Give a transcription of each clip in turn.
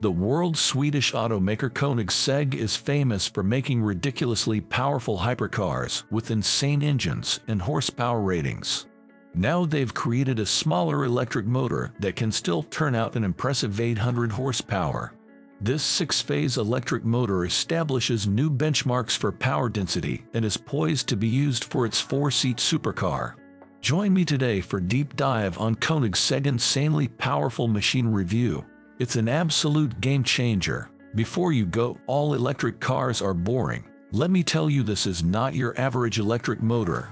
The world's Swedish automaker Koenigsegg is famous for making ridiculously powerful hypercars with insane engines and horsepower ratings. Now they've created a smaller electric motor that can still turn out an impressive 800 horsepower. This six-phase electric motor establishes new benchmarks for power density and is poised to be used for its four-seat supercar. Join me today for deep dive on Koenigsegg insanely powerful machine review. It's an absolute game changer. Before you go, all electric cars are boring. Let me tell you this is not your average electric motor.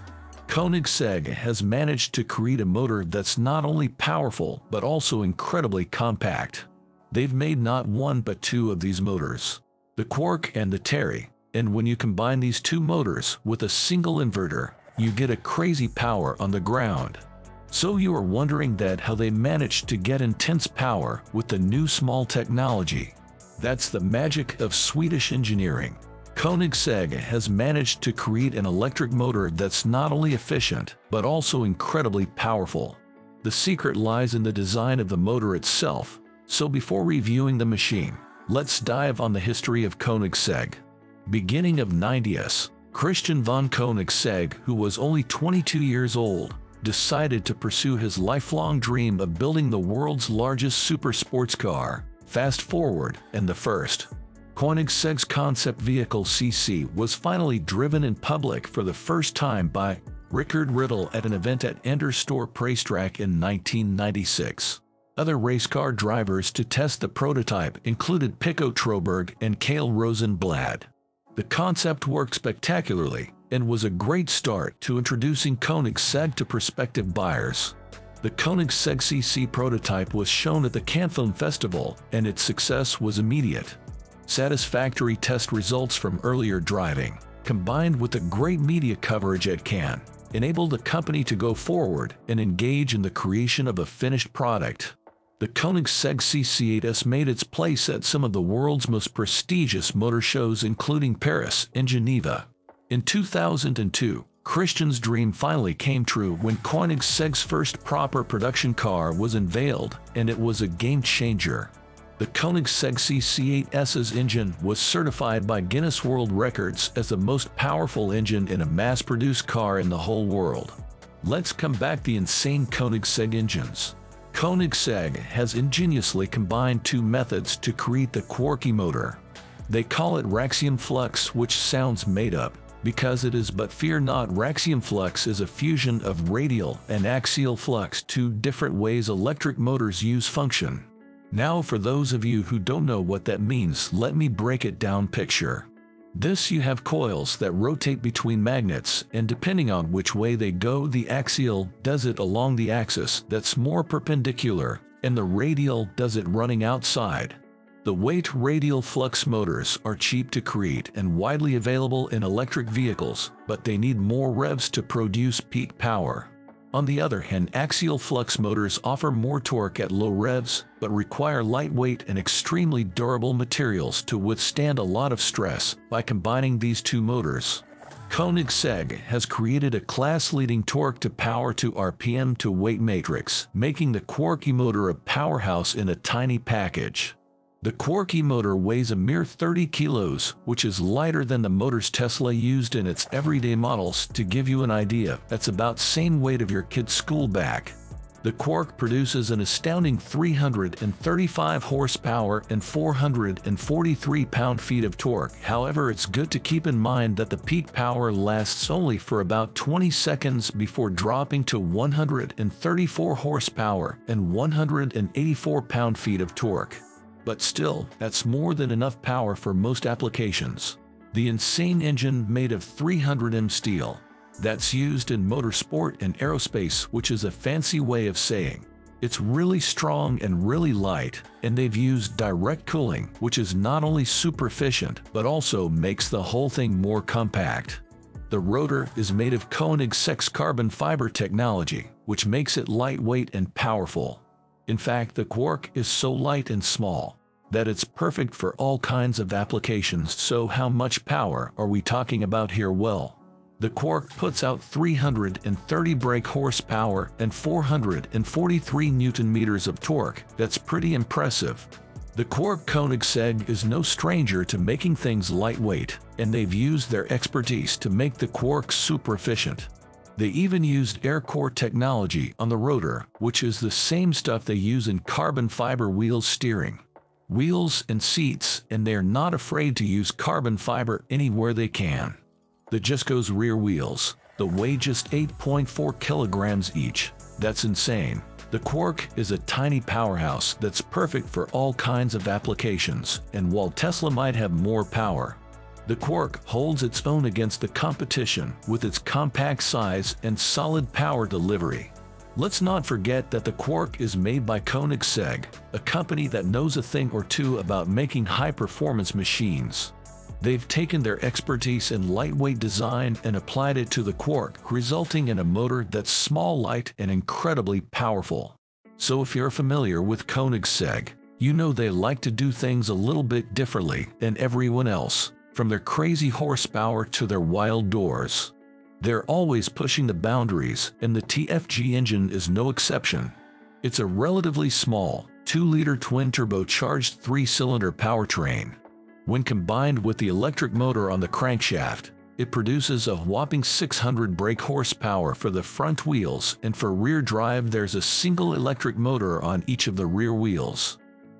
Koenigsegg has managed to create a motor that's not only powerful but also incredibly compact. They've made not one but two of these motors, the Quark and the Terrier, and when you combine these two motors with a single inverter, you get a crazy power on the ground. So you are wondering that how they managed to get intense power with the new small technology. That's the magic of Swedish engineering. Koenigsegg has managed to create an electric motor that's not only efficient, but also incredibly powerful. The secret lies in the design of the motor itself, so before reviewing the machine, let's dive on the history of Koenigsegg. Beginning of 90s, Christian von Koenigsegg, who was only 22 years old, decided to pursue his lifelong dream of building the world's largest super sports car. Fast forward, and the first. Koenigsegg's concept vehicle CC was finally driven in public for the first time by Rickard Rydell at an event at Anderstorp Racetrack in 1996. Other race car drivers to test the prototype included Picko Troberg and Kalle Rosenblad. The concept worked spectacularly and was a great start to introducing Koenigsegg to prospective buyers. The Koenigsegg CC prototype was shown at the Cannes Film Festival and its success was immediate. Satisfactory test results from earlier driving, combined with the great media coverage at Cannes, enabled the company to go forward and engage in the creation of a finished product. The Koenigsegg CC8S made its place at some of the world's most prestigious motor shows including Paris and Geneva. In 2002, Christian's dream finally came true when Koenigsegg's first proper production car was unveiled, and it was a game changer. The Koenigsegg CC8S's engine was certified by Guinness World Records as the most powerful engine in a mass-produced car in the whole world. Let's come back the insane Koenigsegg engines. Koenigsegg has ingeniously combined two methods to create the Quarqi motor. They call it Raxial Flux, which sounds made up, because it is but fear not Raxial Flux is a fusion of radial and axial flux two different ways electric motors use function. Now for those of you who don't know what that means let me break it down picture. This you have coils that rotate between magnets, and depending on which way they go, the axial does it along the axis that's more perpendicular, and the radial does it running outside. The weight radial flux motors are cheap to create and widely available in electric vehicles, but they need more revs to produce peak power. On the other hand, axial flux motors offer more torque at low revs, but require lightweight and extremely durable materials to withstand a lot of stress by combining these two motors. Koenigsegg has created a class-leading torque to power to RPM to weight matrix, making the Quarqi motor a powerhouse in a tiny package. The Quarqi motor weighs a mere 30 kilos, which is lighter than the motors Tesla used in its everyday models. To give you an idea, that's about same weight of your kid's school bag. The Quark produces an astounding 335 horsepower and 443 pound-feet of torque. However, it's good to keep in mind that the peak power lasts only for about 20 seconds before dropping to 134 horsepower and 184 pound-feet of torque. But still, that's more than enough power for most applications. The insane engine made of 300M steel. That's used in motorsport and aerospace, which is a fancy way of saying it's really strong and really light, and they've used direct cooling, which is not only super efficient, but also makes the whole thing more compact. The rotor is made of Koenigsegg carbon fiber technology, which makes it lightweight and powerful. In fact, the quark is so light and small that it's perfect for all kinds of applications. So how much power are we talking about here? Well, the Quark puts out 330 brake horsepower and 443 newton meters of torque. That's pretty impressive. The Quark Koenigsegg is no stranger to making things lightweight, and they've used their expertise to make the Quark super efficient. They even used air core technology on the rotor, which is the same stuff they use in carbon fiber wheel steering. Wheels and seats, and they're not afraid to use carbon fiber anywhere they can. The Jesko's rear wheels, the weigh just 8.4 kilograms each. That's insane. The Quark is a tiny powerhouse that's perfect for all kinds of applications, and while Tesla might have more power, the Quark holds its own against the competition with its compact size and solid power delivery. Let's not forget that the Quark is made by Koenigsegg, a company that knows a thing or two about making high-performance machines. They've taken their expertise in lightweight design and applied it to the Quark, resulting in a motor that's small, light, and incredibly powerful. So if you're familiar with Koenigsegg, you know they like to do things a little bit differently than everyone else, from their crazy horsepower to their wild doors. They're always pushing the boundaries, and the TFG engine is no exception. It's a relatively small, 2-liter twin-turbocharged 3-cylinder powertrain when combined with the electric motor on the crankshaft, it produces a whopping 600 brake horsepower for the front wheels and for rear drive there's a single electric motor on each of the rear wheels.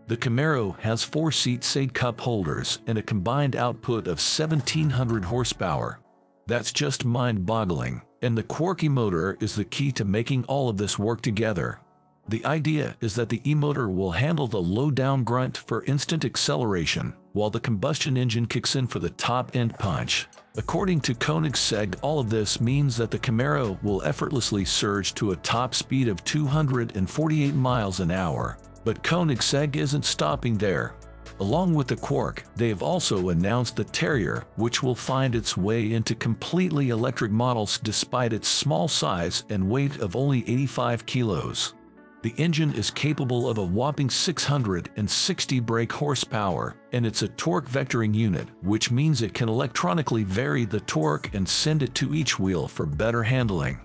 The Gemera has four seat side cup holders and a combined output of 1700 horsepower. That's just mind-boggling, and the Quarky motor is the key to making all of this work together. The idea is that the e-motor will handle the low-down grunt for instant acceleration, while the combustion engine kicks in for the top-end punch. According to Koenigsegg, all of this means that the Gemera will effortlessly surge to a top speed of 248 miles an hour. But Koenigsegg isn't stopping there. Along with the Quark, they have also announced the Terrier, which will find its way into completely electric models despite its small size and weight of only 85 kilos. The engine is capable of a whopping 660 brake horsepower, and it's a torque vectoring unit, which means it can electronically vary the torque and send it to each wheel for better handling.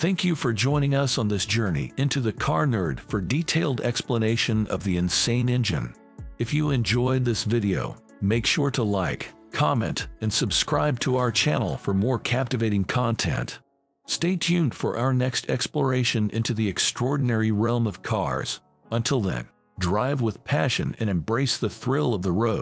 Thank you for joining us on this journey into the car nerd for detailed explanation of the insane engine. If you enjoyed this video, make sure to like, comment, and subscribe to our channel for more captivating content. Stay tuned for our next exploration into the extraordinary realm of cars. Until then, drive with passion and embrace the thrill of the road.